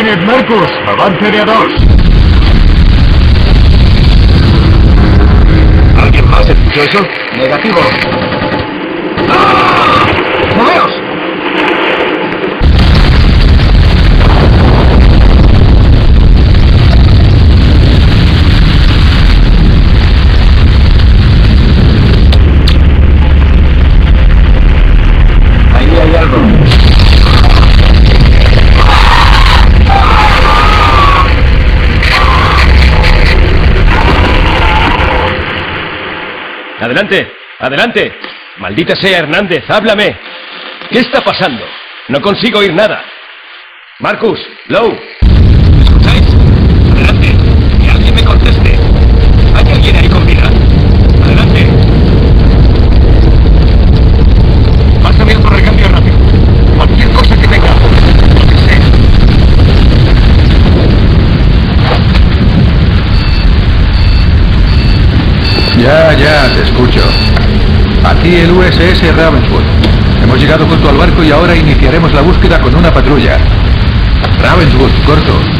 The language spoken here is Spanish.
Kenneth Marcus, avance de a dos. ¿Alguien más escuchó eso? Negativo. Adelante, adelante. Maldita sea Hernández, háblame. ¿Qué está pasando? No consigo oír nada. Marcus, Low. Aquí el USS Ravenswood. Hemos llegado junto al barco y ahora iniciaremos la búsqueda con una patrulla. Ravenswood, corto.